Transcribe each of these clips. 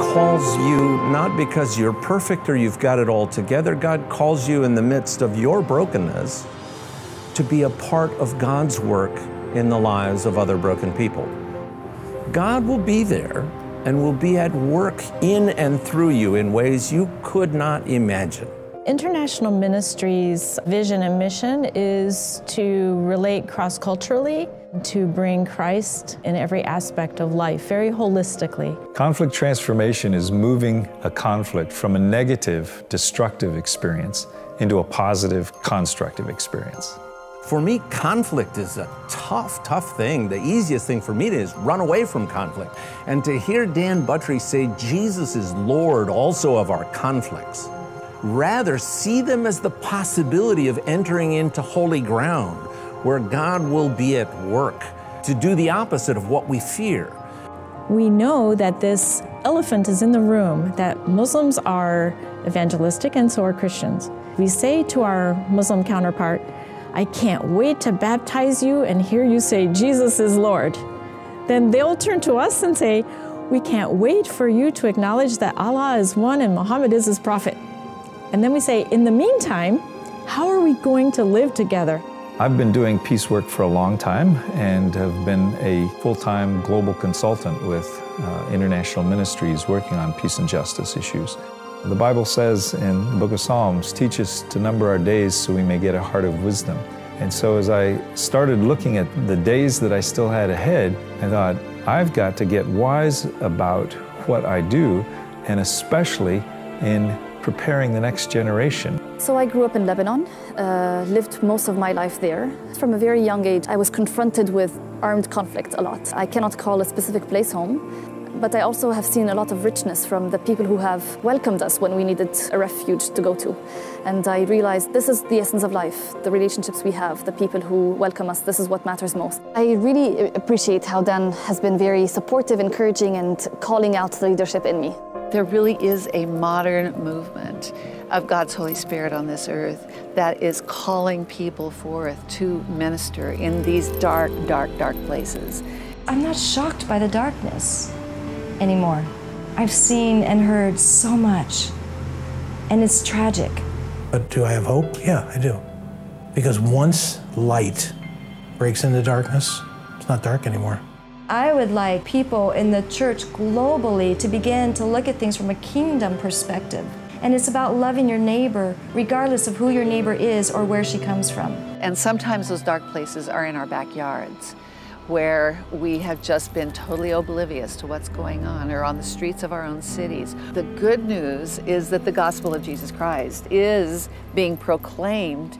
calls you not because you're perfect or you've got it all together. God calls you in the midst of your brokenness to be a part of God's work in the lives of other broken people. God will be there and will be at work in and through you in ways you could not imagine. International Ministries' vision and mission is to relate cross culturally, to bring Christ in every aspect of life, very holistically. Conflict transformation is moving a conflict from a negative, destructive experience into a positive, constructive experience. For me, conflict is a tough, tough thing. The easiest thing for me to is run away from conflict. And to hear Dan Buttry say Jesus is Lord also of our conflicts, rather see them as the possibility of entering into holy ground where God will be at work to do the opposite of what we fear. We know that this elephant is in the room, that Muslims are evangelistic and so are Christians. We say to our Muslim counterpart, I can't wait to baptize you and hear you say Jesus is Lord. Then they'll turn to us and say, We can't wait for you to acknowledge that Allah is one and Muhammad is his prophet. And then we say, In the meantime, how are we going to live together? I've been doing peace work for a long time and have been a full time global consultant with uh, international ministries working on peace and justice issues. The Bible says in the book of Psalms, teach us to number our days so we may get a heart of wisdom. And so as I started looking at the days that I still had ahead, I thought, I've got to get wise about what I do, and especially in preparing the next generation. So I grew up in Lebanon, uh, lived most of my life there. From a very young age, I was confronted with armed conflict a lot. I cannot call a specific place home, but I also have seen a lot of richness from the people who have welcomed us when we needed a refuge to go to. And I realized this is the essence of life, the relationships we have, the people who welcome us, this is what matters most. I really appreciate how Dan has been very supportive, encouraging, and calling out the leadership in me. There really is a modern movement of God's Holy Spirit on this earth that is calling people forth to minister in these dark, dark, dark places. I'm not shocked by the darkness anymore. I've seen and heard so much, and it's tragic. But do I have hope? Yeah, I do. Because once light breaks into darkness, it's not dark anymore. I would like people in the church globally to begin to look at things from a kingdom perspective. And it's about loving your neighbor, regardless of who your neighbor is or where she comes from. And sometimes those dark places are in our backyards where we have just been totally oblivious to what's going on or on the streets of our own cities. The good news is that the gospel of Jesus Christ is being proclaimed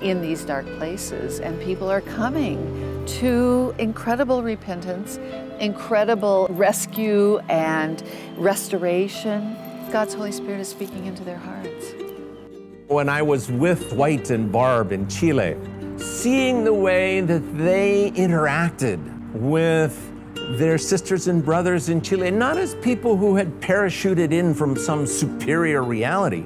in these dark places and people are coming to incredible repentance, incredible rescue and restoration. God's Holy Spirit is speaking into their hearts. When I was with Dwight and Barb in Chile, seeing the way that they interacted with their sisters and brothers in Chile, not as people who had parachuted in from some superior reality,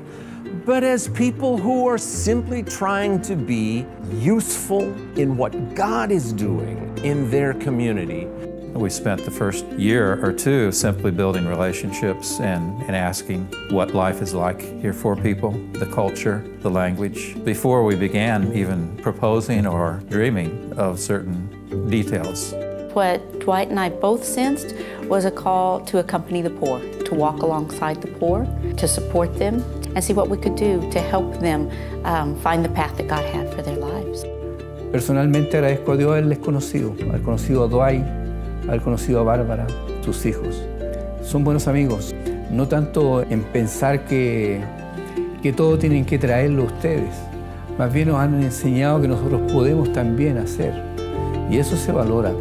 but as people who are simply trying to be useful in what God is doing in their community. We spent the first year or two simply building relationships and, and asking what life is like here for people, the culture, the language, before we began even proposing or dreaming of certain details. What Dwight and I both sensed was a call to accompany the poor, to walk alongside the poor, to support them, and see what we could do to help them um, find the path that God had for their lives. Personalmente agradezco a Dios haberles conocido, haber conocido a Dwight, haber conocido a Bárbara, sus hijos. Son buenos amigos, no tanto en pensar que, que todo tienen que traerlo ustedes, más bien nos han enseñado que nosotros podemos también hacer. Y eso se valora,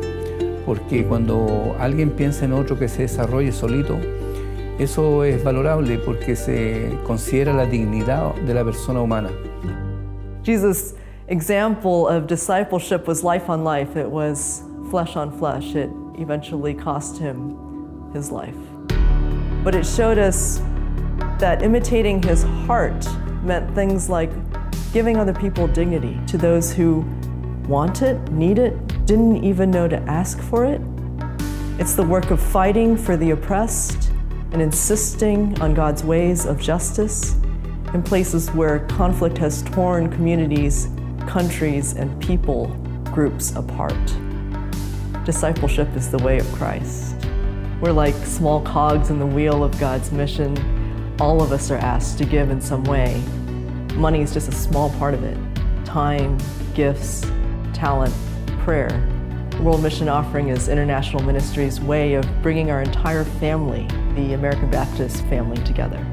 porque cuando alguien piensa en otro que se desarrolle solito, eso es valorable porque se considera la dignidad de la persona humana. Jesus' example of discipleship was life on life. It was flesh on flesh. It eventually cost him his life. But it showed us that imitating his heart meant things like giving other people dignity to those who want it, need it, didn't even know to ask for it. It's the work of fighting for the oppressed and insisting on God's ways of justice in places where conflict has torn communities, countries, and people groups apart. Discipleship is the way of Christ. We're like small cogs in the wheel of God's mission. All of us are asked to give in some way. Money is just a small part of it. Time, gifts, talent, prayer. World Mission Offering is International Ministry's way of bringing our entire family, the American Baptist family, together.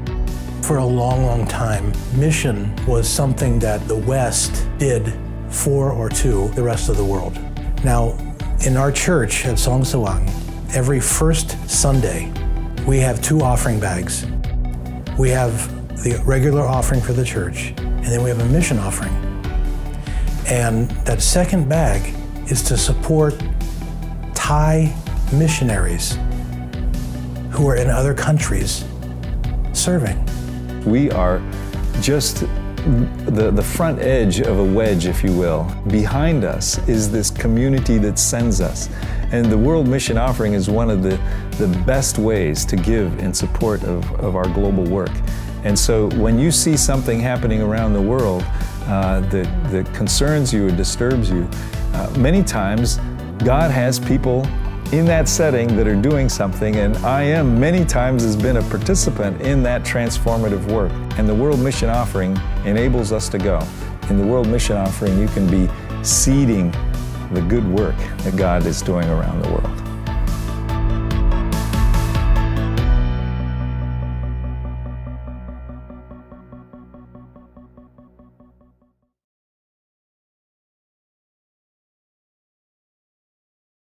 For a long, long time, mission was something that the West did for or to the rest of the world. Now, in our church at Song Sawang, every first Sunday, we have two offering bags. We have the regular offering for the church, and then we have a mission offering. And that second bag is to support Thai missionaries who are in other countries serving. We are just the, the front edge of a wedge, if you will. Behind us is this community that sends us. And the World Mission Offering is one of the, the best ways to give in support of, of our global work. And so when you see something happening around the world uh, that, that concerns you or disturbs you, uh, many times God has people in that setting that are doing something, and IM many times has been a participant in that transformative work. And the World Mission Offering enables us to go. In the World Mission Offering, you can be seeding the good work that God is doing around the world.